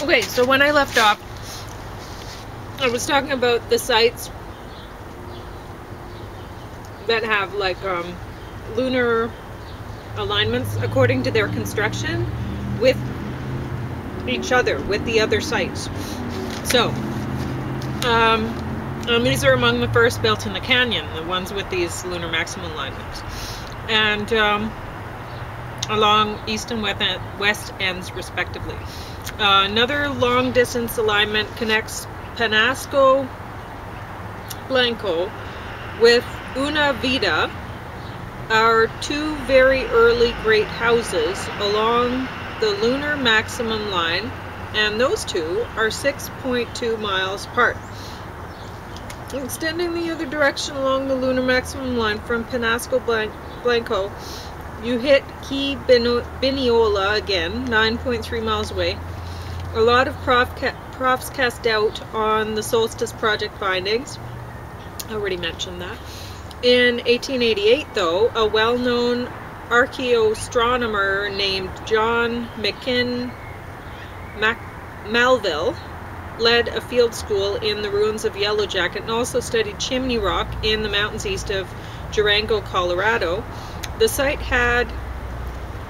Okay, so when I left off, I was talking about the sites that have like um, lunar alignments according to their construction with each other, with the other sites. So, um, um, these are among the first built in the canyon, the ones with these lunar maximum alignments. And um, along east and west ends respectively. Uh, another long distance alignment connects Penasco Blanco with Una Vida, are two very early great houses along the lunar maximum line, and those two are 6.2 miles apart. Extending the other direction along the lunar maximum line from Penasco Blanco, you hit Kin Bineola again, 9.3 miles away. A lot of prof profs cast doubt on the Solstice project findings. I already mentioned that. In 1888, though, a well-known archaeoastronomer named John McKim Mac Malville led a field school in the ruins of Yellow Jacket and also studied Chimney Rock in the mountains east of Durango, Colorado. The site had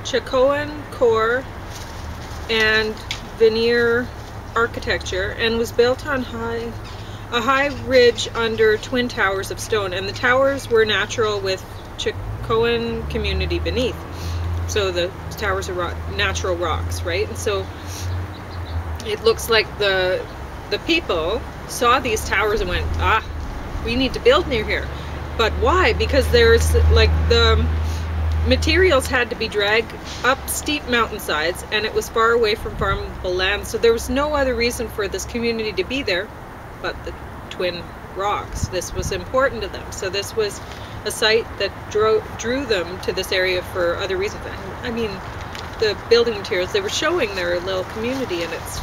Chacoan core and veneer architecture and was built on high a high ridge under twin towers of stone and the towers were natural with Chacoan community beneath. So the towers are rock, natural rocks, right? And so it looks like the the people saw these towers and went, ah, we need to build near here. But why? Because there's like the materials had to be dragged up steep mountainsides and it was far away from farmable land. So there was no other reason for this community to be there but the twin rocks. This was important to them. So this was a site that drew, drew them to this area for other reasons. I mean, the building materials, they were showing their little community and it's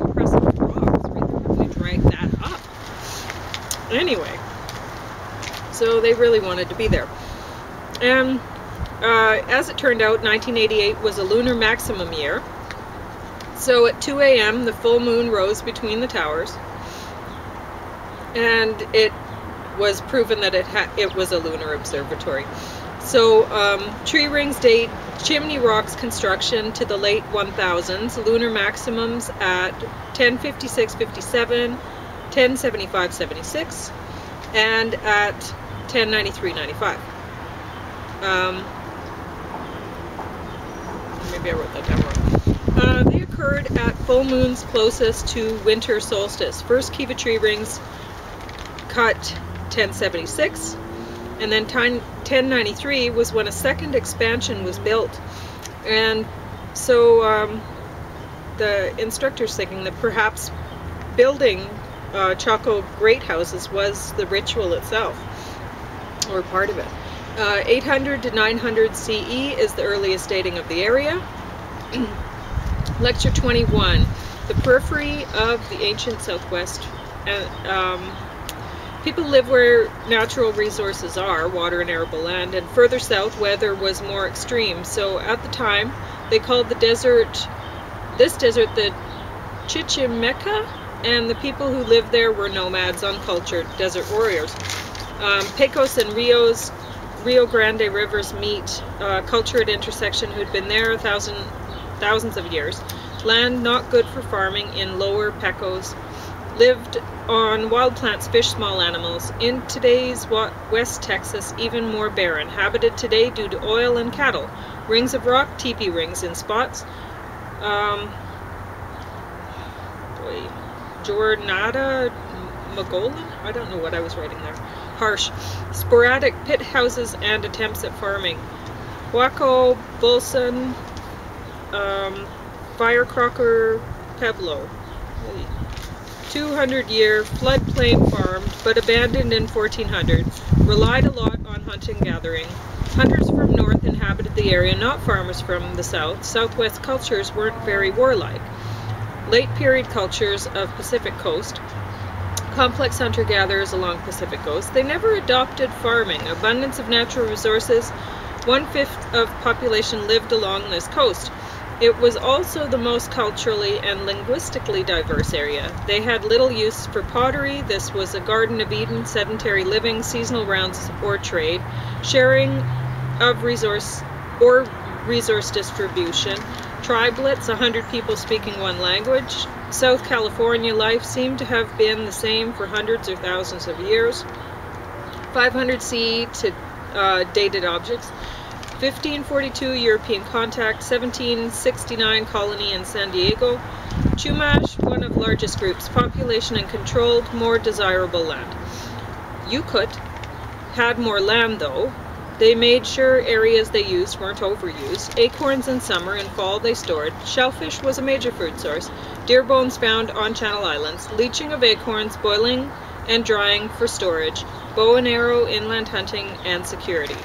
impressive rocks, drag that up. anyway. So they really wanted to be there. And uh, as it turned out, 1988 was a lunar maximum year. So at 2 a.m., the full moon rose between the towers. And it was proven that it, it was a lunar observatory. So um, tree rings date Chimney Rock's construction to the late 1000s, lunar maximums at 1056-57, 1075.76 and at 1093.95. Um, maybe I wrote that down wrong. Uh, they occurred at full moons closest to winter solstice. First Kiva tree rings cut 1076 and then 1093 was when a second expansion was built and so um, the instructor's thinking that perhaps building uh, Chaco Great Houses was the ritual itself, or part of it. Uh, 800 to 900 CE is the earliest dating of the area. Lecture 21, the periphery of the ancient Southwest. Uh, um, people live where natural resources are, water and arable land, and further south weather was more extreme. So at the time, they called the desert, this desert the Chichimeca and the people who lived there were nomads, uncultured desert warriors. Um, Pecos and Rio's Rio Grande rivers meet uh, at intersection who'd been there a thousand, thousands of years. Land not good for farming in lower Pecos. Lived on wild plants, fish, small animals. In today's West Texas, even more barren. Habited today due to oil and cattle. Rings of rock, teepee rings in spots. Um, boy, Jornada Mogollon? I don't know what I was writing there. Harsh. Sporadic pit houses and attempts at farming. Hueco, Bolson, um, Firecracker, Pueblo. 200 year floodplain farmed, but abandoned in 1400. Relied a lot on hunting gathering. Hunters from north inhabited the area, not farmers from the south. Southwest cultures weren't very warlike late period cultures of Pacific Coast, complex hunter-gatherers along Pacific Coast. They never adopted farming. Abundance of natural resources. One-fifth of population lived along this coast. It was also the most culturally and linguistically diverse area. They had little use for pottery. This was a Garden of Eden, sedentary living, seasonal rounds or trade, sharing of resource or resource distribution, tribelets, 100 people speaking one language. South California life seemed to have been the same for hundreds or thousands of years. 500 CE to uh, dated objects. 1542 European contact, 1769 colony in San Diego. Chumash, one of largest groups, population and controlled more desirable land. Yokut had more land though. They made sure areas they used weren't overused. Acorns in summer and fall they stored. Shellfish was a major food source. Deer bones found on Channel Islands. Leaching of acorns, boiling and drying for storage. Bow and arrow, inland hunting, and security.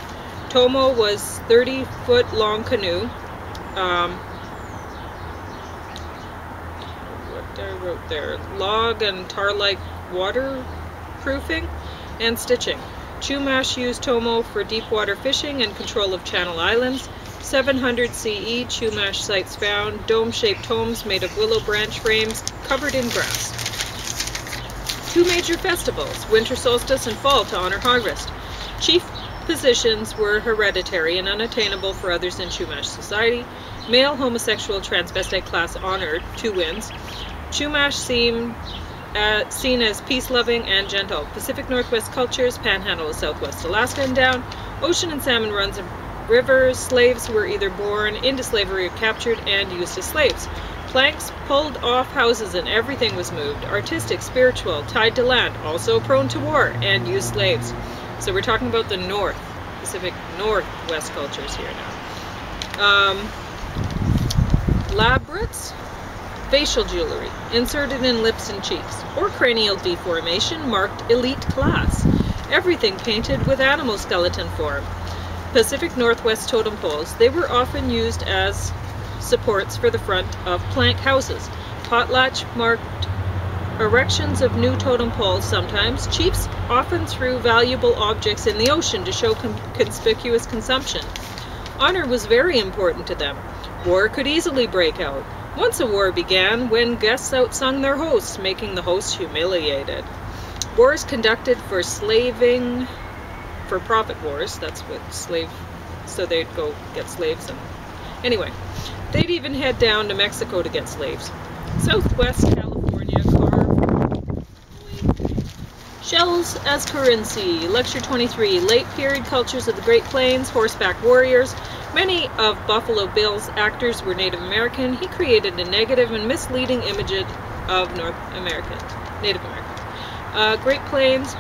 Tomol was 30 foot long canoe. Um, what I wrote there, log and tar-like waterproofing and stitching. Chumash used Tomol for deep water fishing and control of Channel Islands. 700 CE Chumash sites found, dome-shaped homes made of willow branch frames covered in grass. Two major festivals, winter solstice and fall to honor harvest. Chief positions were hereditary and unattainable for others in Chumash society. Male homosexual transvestite class honored, two wins. Chumash seemed uh, seen as peace-loving and gentle. Pacific Northwest cultures, panhandle of Southwest Alaska and down, ocean and salmon runs of rivers, slaves were either born into slavery or captured and used as slaves. Planks pulled off houses and everything was moved. Artistic, spiritual, tied to land, also prone to war, and used slaves. So we're talking about the North, Pacific Northwest cultures here now. Um, facial jewelry, inserted in lips and cheeks, or cranial deformation marked elite class. Everything painted with animal skeleton form. Pacific Northwest totem poles. They were often used as supports for the front of plank houses. Potlatch marked erections of new totem poles sometimes. Chiefs often threw valuable objects in the ocean to show conspicuous consumption. Honor was very important to them. War could easily break out. Once a war began when guests outsung their hosts, making the hosts humiliated. Wars conducted for slaving, for profit wars, that's what slave, so they'd go get slaves and, anyway. They'd even head down to Mexico to get slaves. Southwest California carved Shells as currency. Lecture 23. Late period cultures of the Great Plains, horseback warriors. Many of Buffalo Bill's actors were Native American. He created a negative and misleading image of North American, Native American. Uh, Great Plains,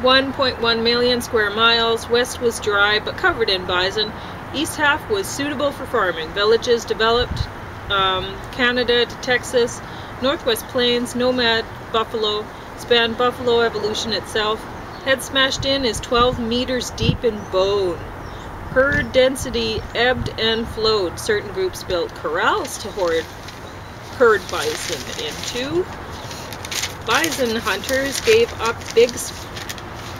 1.1 million square miles. West was dry but covered in bison. East half was suitable for farming. Villages developed um, Canada to Texas, Northwest Plains, nomad buffalo, spanned buffalo evolution itself. Head smashed in is 12 meters deep in bone. Herd density ebbed and flowed. Certain groups built corrals to hoard herd bison into. Bison hunters gave up big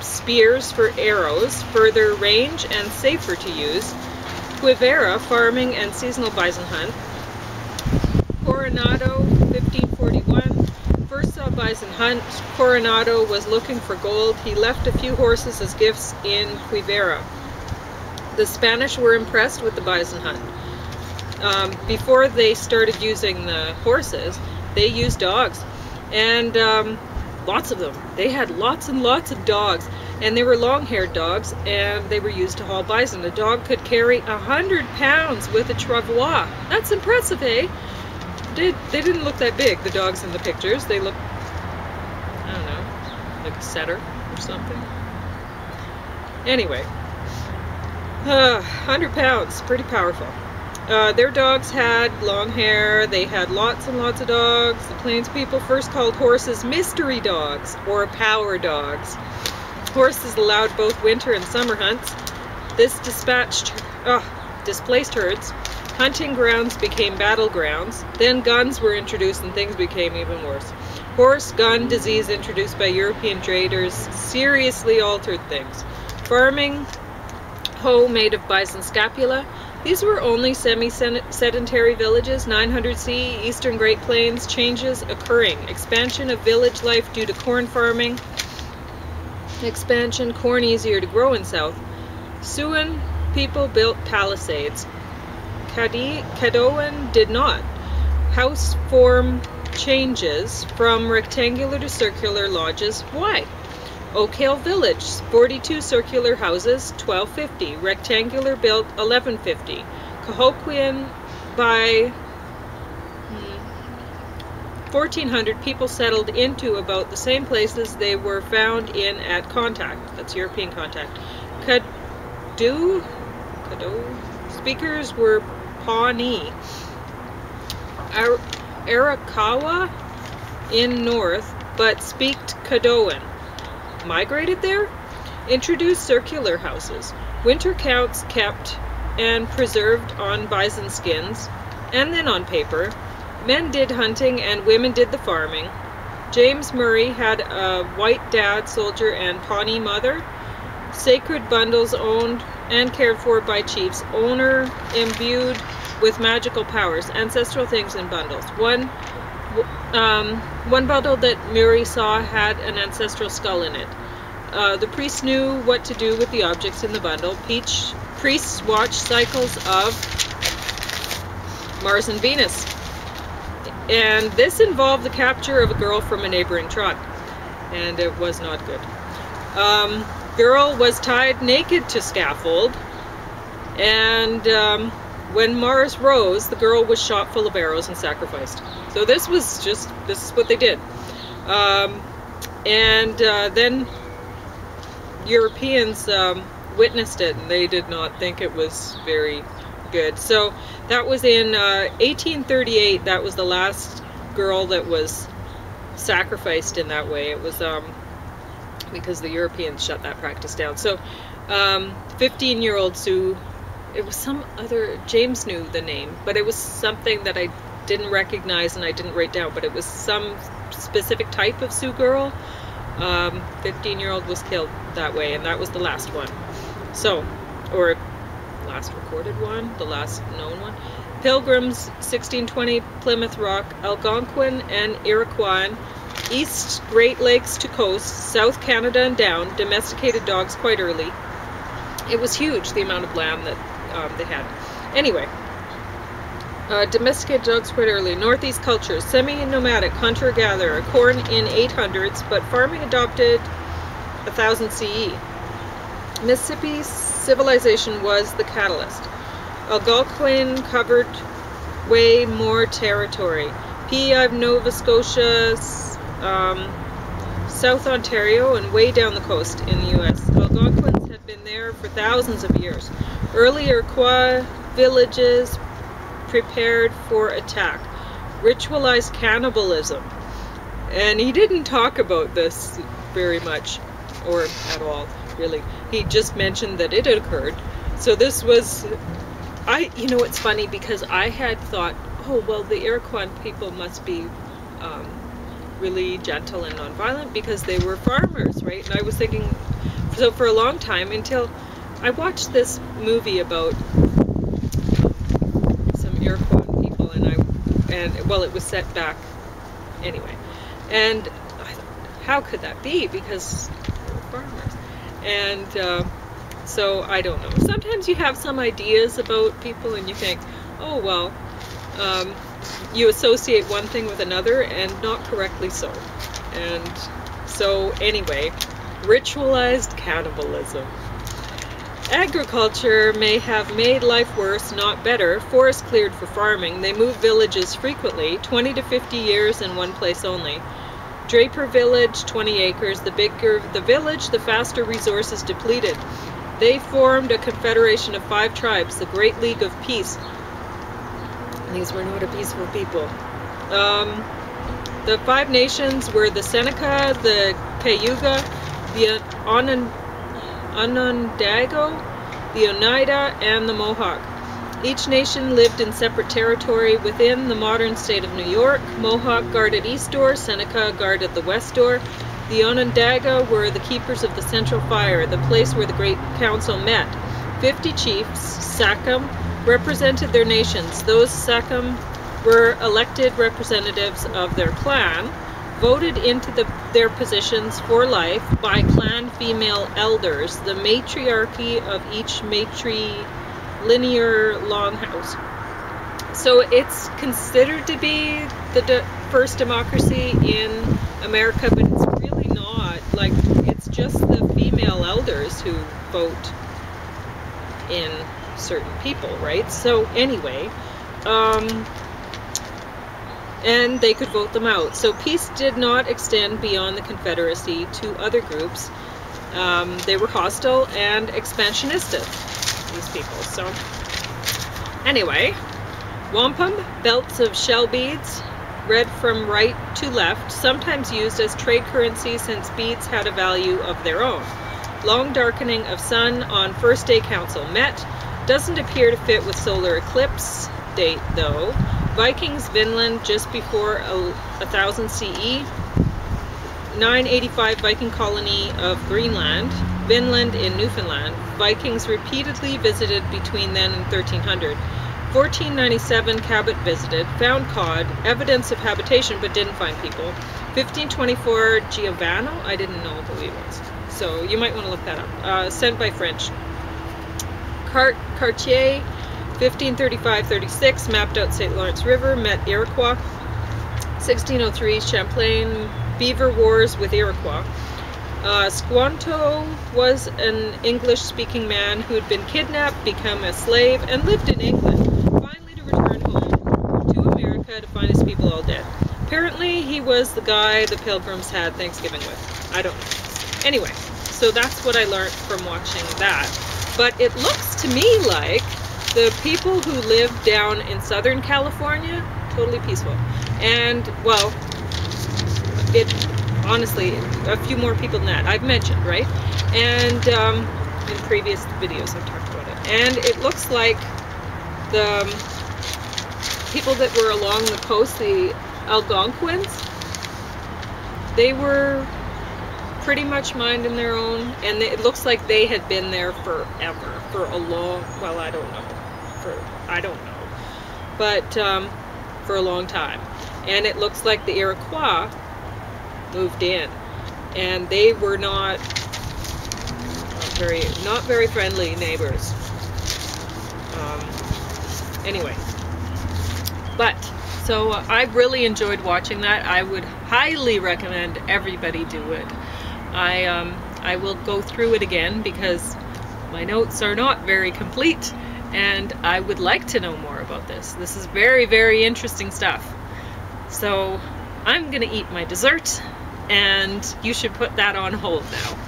spears for arrows, further range and safer to use. Quivira, farming and seasonal bison hunt. Coronado, 1541. First saw bison hunt. Coronado was looking for gold. He left a few horses as gifts in Quivira. The Spanish were impressed with the bison hunt. Um, before they started using the horses, they used dogs. And um, lots of them. They had lots and lots of dogs and they were long-haired dogs and they were used to haul bison. A dog could carry a hundred pounds with a travois. That's impressive, eh? They, they didn't look that big, the dogs in the pictures. They looked, I don't know, like a setter or something. Anyway, uh, 100 pounds, pretty powerful. Uh, their dogs had long hair, they had lots and lots of dogs. The Plains people first called horses mystery dogs or power dogs. Horses allowed both winter and summer hunts. This dispatched, oh, displaced herds. Hunting grounds became battlegrounds. Then guns were introduced and things became even worse. Horse gun disease introduced by European traders seriously altered things. Farming, hoe made of bison scapula, These were only semi-sedentary villages, 900 C, Eastern Great Plains, changes occurring. Expansion of village life due to corn farming. Expansion, corn easier to grow in south. Siouan people built palisades. Caddoan did not. House form changes from rectangular to circular lodges. Why? Oakhill Village, 42 circular houses, 1250. Rectangular built, 1150. Cahokian by 1400 hmm, people settled into about the same places they were found in at contact. That's European contact. Caddo, Caddo speakers were Pawnee. Ar Arikara in north, but speaked Caddoan. Migrated there? Introduced circular houses. Winter counts kept and preserved on bison skins, and then on paper. Men did hunting and women did the farming. James Murie had a white dad, soldier, and Pawnee mother. Sacred bundles owned and cared for by chiefs. Owner imbued with magical powers. Ancestral things in bundles. One um, one bundle that Murie saw had an ancestral skull in it. Uh, the priest knew what to do with the objects in the bundle. Peach priests watched cycles of Mars and Venus. And this involved the capture of a girl from a neighboring tribe. And it was not good. Um, girl was tied naked to scaffold. And um, when Mars rose, the girl was shot full of arrows and sacrificed. So this was just, this is what they did. Um, and uh, then Europeans um, witnessed it and they did not think it was very good. So that was in uh, 1838, that was the last girl that was sacrificed in that way. It was um, because the Europeans shut that practice down. So 15-year-old um, Sioux, it was some other, James knew the name, but it was something that I didn't recognize and I didn't write down, but it was some specific type of Sioux girl. 15-year-old um, was killed that way, and that was the last one. So, or last recorded one, the last known one. Pilgrims, 1620, Plymouth Rock, Algonquin and Iroquois, East Great Lakes to coast, South Canada and down, domesticated dogs quite early. It was huge, the amount of land that um, they had. Anyway, uh, domesticated dogs quite early. Northeast culture, semi-nomadic, hunter-gatherer, corn in 800s, but farming adopted 1000 CE. Mississippi civilization was the catalyst. Algonquin covered way more territory. PEI of Nova Scotia, um, South Ontario, and way down the coast in the U.S. Algonquins had been there for thousands of years. Early Iroquois villages prepared for attack. Ritualized cannibalism. And he didn't talk about this very much, or at all, really. He just mentioned that it occurred. So this was, I, you know, it's funny because I had thought, oh, well, the Iroquois people must be um, really gentle and nonviolent because they were farmers, right? And I was thinking, so for a long time until I watched this movie about Iroquois people, and I, and well, it was set back anyway. And I thought, how could that be? Because farmers. And uh, so I don't know. Sometimes you have some ideas about people, and you think, oh well, um, you associate one thing with another, and not correctly so. And so anyway, ritualized cannibalism. Agriculture may have made life worse, not better. Forests cleared for farming. They moved villages frequently, 20 to 50 years in one place only. Draper Village, 20 acres. The bigger the village, the faster resources depleted. They formed a confederation of five tribes, the Great League of Peace. These were not a peaceful people. Um, the five nations were the Seneca, the Cayuga, the Onan Onondaga, the Oneida, and the Mohawk. Each nation lived in separate territory within the modern state of New York. Mohawk guarded east door, Seneca guarded the west door. The Onondaga were the keepers of the central fire, the place where the Great Council met. Fifty chiefs, Sachem, represented their nations. Those Sachem were elected representatives of their clan, voted into the, their positions for life by clan female elders, the matriarchy of each matrilinear longhouse. So it's considered to be the de first democracy in America, but it's really not. Like, it's just the female elders who vote in certain people, right? So anyway, um, and they could vote them out. So peace did not extend beyond the Confederacy to other groups. Um, they were hostile and expansionistic, these people. So anyway, wampum, belts of shell beads, read from right to left, sometimes used as trade currency since beads had a value of their own. Long darkening of sun on first day council met, doesn't appear to fit with solar eclipse date though. Vikings Vinland just before a, a thousand CE. 985 Viking colony of Greenland. Vinland in Newfoundland. Vikings repeatedly visited between then and 1300. 1497 Cabot visited, found cod, evidence of habitation but didn't find people. 1524 Giovanni, I didn't know who he was. So you might want to look that up. Uh, sent by French. Cart Cartier, 1535-36, mapped out St. Lawrence River, met Iroquois. 1603, Champlain, Beaver Wars with Iroquois. Uh, Squanto was an English-speaking man who had been kidnapped, become a slave, and lived in England, finally to return home to America to find his people all dead. Apparently, he was the guy the Pilgrims had Thanksgiving with. I don't know. Anyway, so that's what I learned from watching that. But it looks to me like the people who live down in Southern California, totally peaceful. And, well, it honestly, a few more people than that I've mentioned, right? And um, in previous videos I've talked about it. And it looks like the um, people that were along the coast, the Algonquins, they were pretty much minding their own, and it looks like they had been there forever, for a long, well, I don't know, for, I don't know, but um, for a long time. And it looks like the Iroquois moved in, and they were not very, not very friendly neighbors. Um, anyway, but so uh, I really enjoyed watching that. I would highly recommend everybody do it. I, um, I will go through it again because my notes are not very complete and I would like to know more about this. This is very, very interesting stuff. So I'm gonna eat my dessert and you should put that on hold now.